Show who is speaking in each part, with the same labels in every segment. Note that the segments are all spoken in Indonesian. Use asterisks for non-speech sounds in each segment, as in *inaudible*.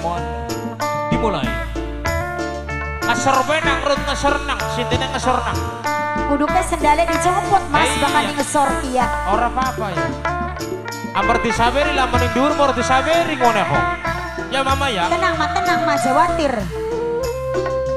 Speaker 1: mon dimulai. Ngasor benang rut ngasor nang. Sintine ngasor nang.
Speaker 2: Kuduknya sendalnya dicopot mas.
Speaker 1: Eh,
Speaker 2: bakal
Speaker 1: iya.
Speaker 2: di ngesor iya.
Speaker 1: ora apa-apa ya. Amar disaberi lah mending dur mor disaberi ngone kok. Ya mama ya.
Speaker 2: Tenang mah tenang mah jawatir.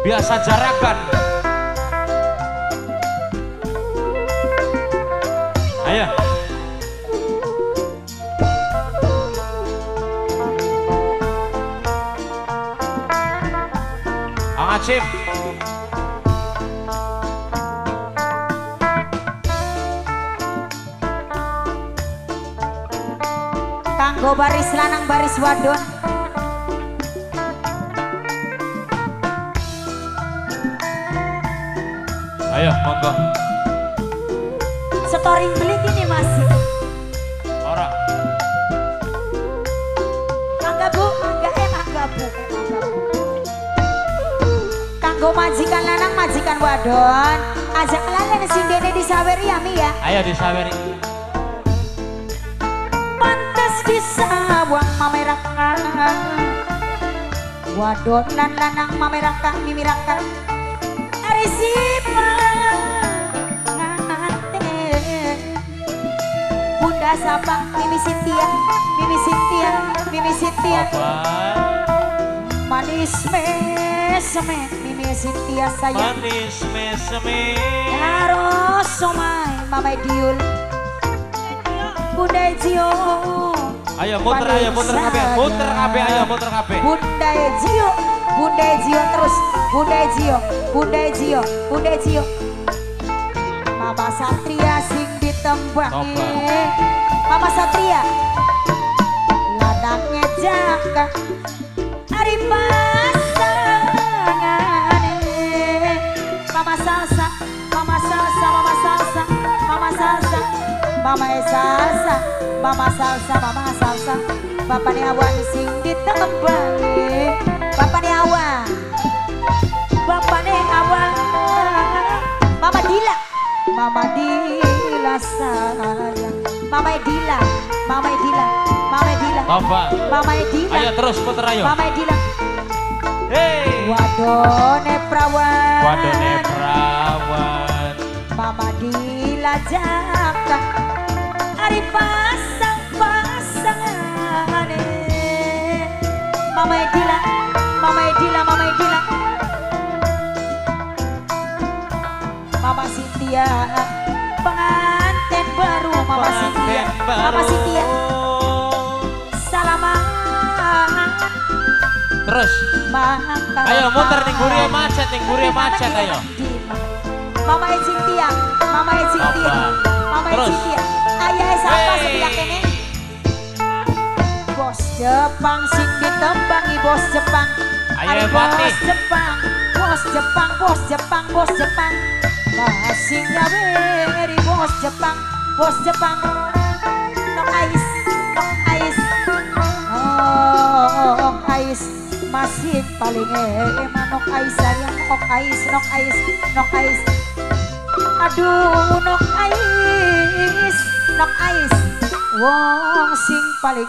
Speaker 1: biasa jarakan
Speaker 2: Kanggo baris lanang baris wadon.
Speaker 1: ayo monggo
Speaker 2: Storing beli gini mas.
Speaker 1: ora
Speaker 2: Mangga bu, mangga eh mangga bu, mangga bu. Kanggo majikan lanang majikan wadon. Ajak lalen sindene disaweri ya mi ya.
Speaker 1: ayo disaberi
Speaker 2: Pantes disawang mamerakan. Wadon lan lanang mamerakan mimirakan. Arisipan Bunda Sabang, Mimi Sintia, Mimi Sintia, Mimi Sintia, manis mesme, Mimi Sintia sayang.
Speaker 1: manis meseme
Speaker 2: Harus somai, Mama Diul, Bunda Jio,
Speaker 1: ayo muter ayo muter kabeh muter kabeh ayo muter kabeh
Speaker 2: Bunda Jio, Bunda Jio terus, Bunda Jio, Bunda Jio, Bunda Jio. Mama Satria sing ditembangi, Mama Satria, ladangnya jaka, hari pasangane. Mama Salsa, Mama Salsa, Mama Salsa, Mama Salsa, Mama Salsa, Mama Salsa, Mama Salsa. Bapak ni awan sing ditembangi, Bapak ni awan, Bapak ni awan, Mama Dila, Mama Dila sayang, Mama Dila, Mama Dila, Mama Dila,
Speaker 1: Toba
Speaker 2: Mama Dila,
Speaker 1: ayo terus muter ayo.
Speaker 2: Mama Dila.
Speaker 1: hei
Speaker 2: Wadone perawan
Speaker 1: wadone perawan
Speaker 2: Mama dilajaka Ari pasang pasangane Mama Edila Mama Edila Mama Edila Mama Sintia pengantin baru Mama Sintia Mama Sintia salaman
Speaker 1: terus Ayo, muter ning gurih macet, ning gurih macet, ayo.
Speaker 2: Mama Cynthia, Mama
Speaker 1: Apa?
Speaker 2: Mama. Cynthia. Ayah siapa sebelah kene? Bos Jepang sing ditembangi bos Jepang.
Speaker 1: Ayo.
Speaker 2: Bos Jepang, bos Jepang, bos Jepang, bos Jepang. Masing nyaweri bos Jepang, bos Jepang. No ice, no ice. Oh, ais masih paling emang nok ais sayang nok ais nok ais nok ais aduh nok ais nok ais wong sing paling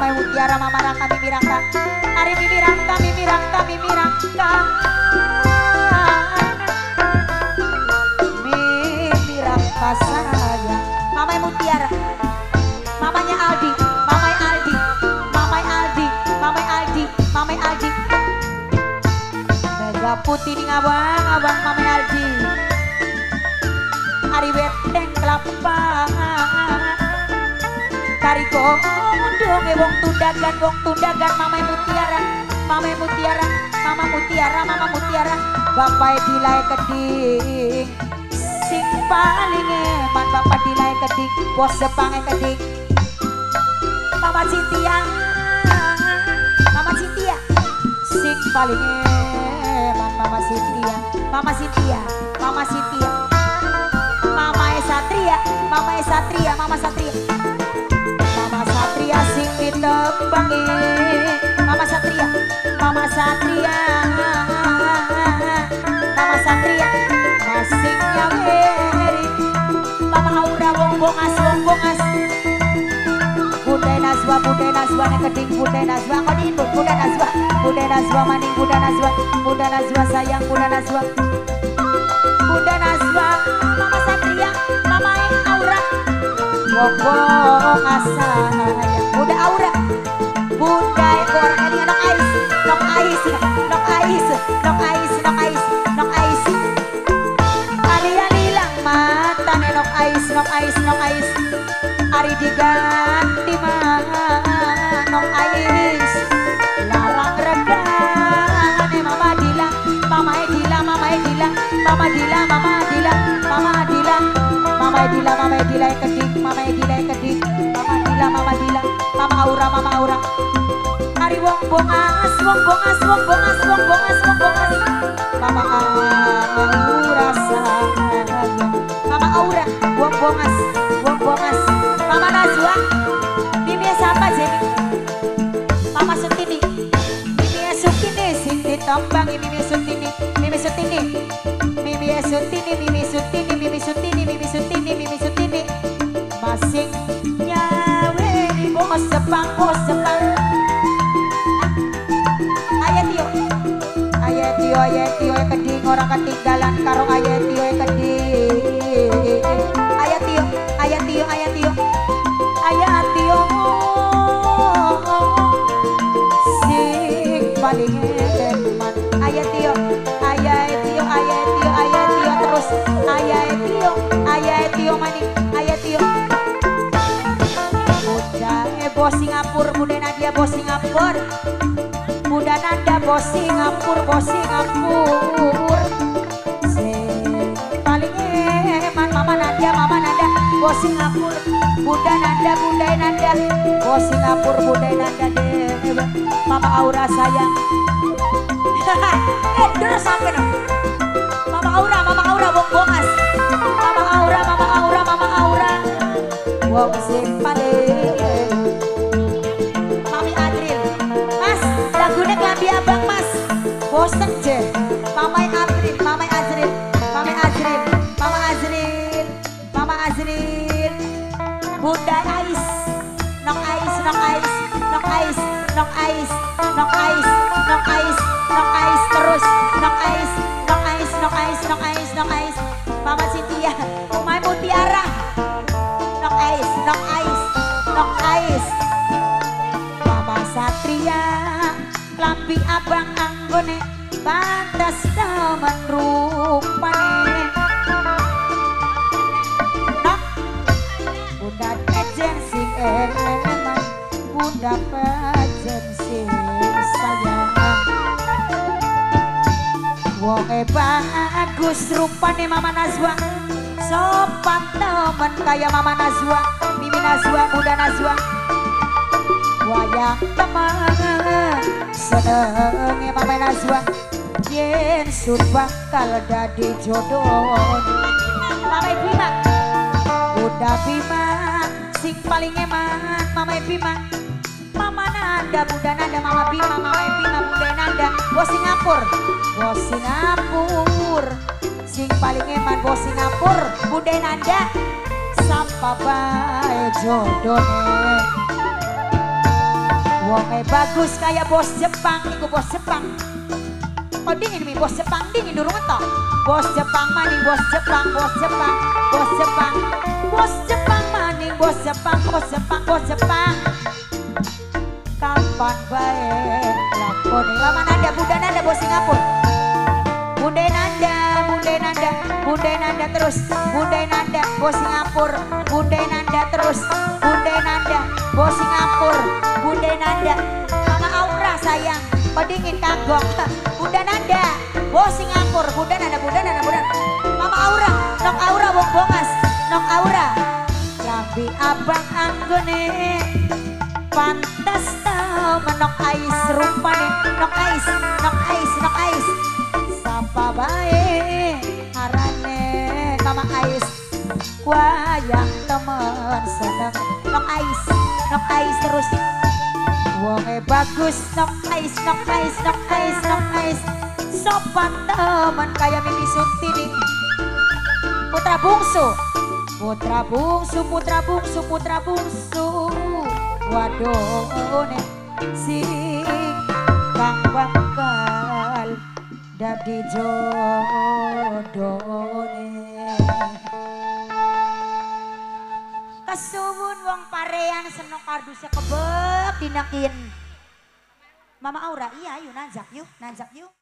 Speaker 2: Mama Mutiara Mama Raka Mimi Raka? Hari Mimi Raka Mimi Raka Mimi Raka. Mimi Raka Mama Mutiara. Mamanya Aldi, Mamai Aldi, Mamai Aldi, Mamai Aldi, Mamai Aldi. Mega putih di ngabang, abang Mamai Aldi. Ari weteng kelapa. Kari gondong e wong tundagan, wong tundagan Mamai Mutiara, Mamai Mutiara, Mama Mutiara, Mama Mutiara. Bapak dilai keding. Sing paling eman bapak dilai keding, bos Jepang e keding. Mama Cynthia Mama Cynthia paling eman Mama Cynthia Mama Cynthia Mama Cynthia Mama Esatria Mama Esatria Mama Satria bongas bongas Bunda Nazwa Bunda Nazwa nek keding Bunda Nazwa. Kau diinput Bunda Nazwa. Bunda Nazwa maning Bunda Nazwa. Bunda Nazwa sayang Bunda Nazwa. Bunda Nazwa Mama Satria Mama Aura. Wong bongas sayang Bunda Aura. Bunda itu orang Mama Dila Mama Dila Mama Dila Mama Edila Mama Edila yang kedik Mama Edila yang kedik Mama Dila Mama Dila Mama Aura Mama Aura. Ari wong bongas wong bongas wong bongas wong bongas wong bongas. Mama Aura sayang Mama Aura wong bongas wong bongas. Mama Najwa Mimi siapa jadi Mama Sutini Mimi Sutini sing ditambang Mimi Sutini Mimi Sutini Mimi Sutini Mimi Sutini Mimi Sutini Mimi Sutini Mimi Sutini Masing nyawe di bos Jepang bos Jepang Ayah Tio Ayah Tio Ayah Tio keding orang ketinggalan karo Ayah Tio bos Singapura Bunda Nadia bos Singapura. Bunda Nanda bos Singapura bos Singapura. Sing paling eman Mama Nadia Mama Nanda bos Singapura. Bunda Nanda Bunda Nanda bos Singapura Bunda Nanda deh Mama Aura sayang. *laughs* Eh terus sampai dong. Mama Aura Mama Aura wong bongas. Mama Aura Mama Aura Mama Aura. Wong sing paling Bosen je Mamai Adril Mamai Azril Mamai Azril Mama Azril Mama Azril Bunda Ais Nok Ais Nok Ais Nok Ais Nok Ais Nok Ais Nok Ais Nok Ais terus Nok Ais Nok Ais Nok Ais Nok Ais Nok Ais Mama Cynthia Mai Mutiara Nok Ais Nok Ais Nok Ais Mama Satria Lampi abang anggone Pantas temen rupane. Nok Bunda pejen sing emang Bunda pejen sing sayang Wonge bagus rupane Mama Nazwa. Sopan temen kaya Mama Nazwa Mimi Nazwa, Bunda Nazwa Wayang temen Senenge Mama Nazwa Yen sun bakal dadi jodoh. Mama Bima. Bunda Bima Sing paling eman Mama Bima. Mama Nanda, Bunda Nanda, Mama Bima, Mama Bima, Bunda Nanda. Bos Singapura Bos Singapura. Sing paling eman bos Singapura Bunda Nanda. Sampai bae jodohnya Wonge bagus kayak bos Jepang, iku bos Jepang. Oh dingin mi bos Jepang dingin durung entok. Bos Jepang maning bos Jepang, bos Jepang, bos Jepang, bos Jepang maning bos Jepang, bos Jepang, bos Jepang. Kapan bae lakone lama nanda bunda nanda bos Singapura. Bunda Nanda terus, Bunda Nanda, bos Singapura, Bunda Nanda terus, Bunda Nanda, bos Singapura, Bunda Nanda, Mama Aura sayang, pedingin kagok, *laughs* Bunda Nanda, bos Singapura, Bunda Nanda, Bunda Nanda, Bunda, Mama Aura, Nok Aura wong bongas, Nok Aura, Lambi abang anggone, pantas tau menok ais rupane, Nok ais, Nok teman seneng Nok Ais, Nok Ais terus. Wonge bagus Nok Ais, Nok Ais, Nok Ais, Nok Ais. Sopan teman kayak Mimi Suntini. Putra bungsu. Putra bungsu, putra bungsu, putra bungsu. Waduh nih sing kang bakal dadi jodone Kesuwun wong parean seneng kardusnya kebek dinakin Mama Aura, iya yuk nanjak yuk, nanjak yuk